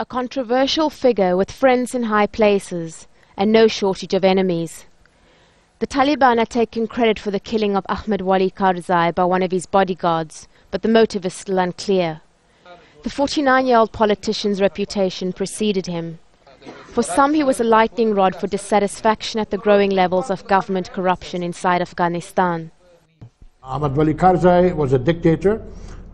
a controversial figure with friends in high places and no shortage of enemies. The Taliban are taking credit for the killing of Ahmad Wali Karzai by one of his bodyguards, but the motive is still unclear. The 49-year-old politician's reputation preceded him. For some, he was a lightning rod for dissatisfaction at the growing levels of government corruption inside Afghanistan. Ahmad Wali Karzai was a dictator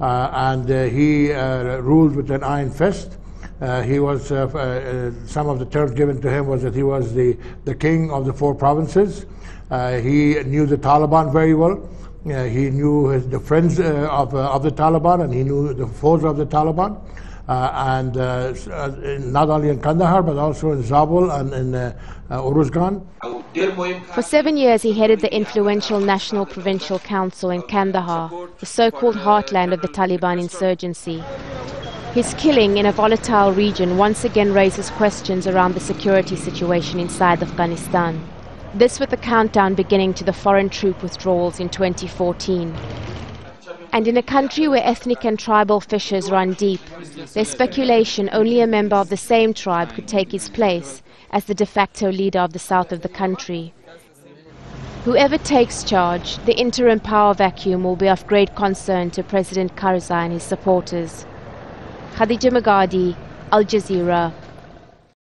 uh, and uh, he uh, ruled with an iron fist. Uh, he was, uh, uh, some of the terms given to him was that he was the, the king of the four provinces. he knew the Taliban very well. he knew his, the friends of, of the Taliban and he knew the foes of the Taliban. Uh, and uh, uh, not only in Kandahar but also in Zabul and in Uruzgan. For seven years, he headed the influential National Provincial Council in Kandahar, the so-called heartland of the Taliban insurgency. His killing in a volatile region once again raises questions around the security situation inside Afghanistan. This with the countdown beginning to the foreign troop withdrawals in 2014. And in a country where ethnic and tribal fissures run deep, there's speculation only a member of the same tribe could take his place as the de facto leader of the south of the country. Whoever takes charge, the interim power vacuum will be of great concern to President Karzai and his supporters. Khadija Magadi, Al Jazeera,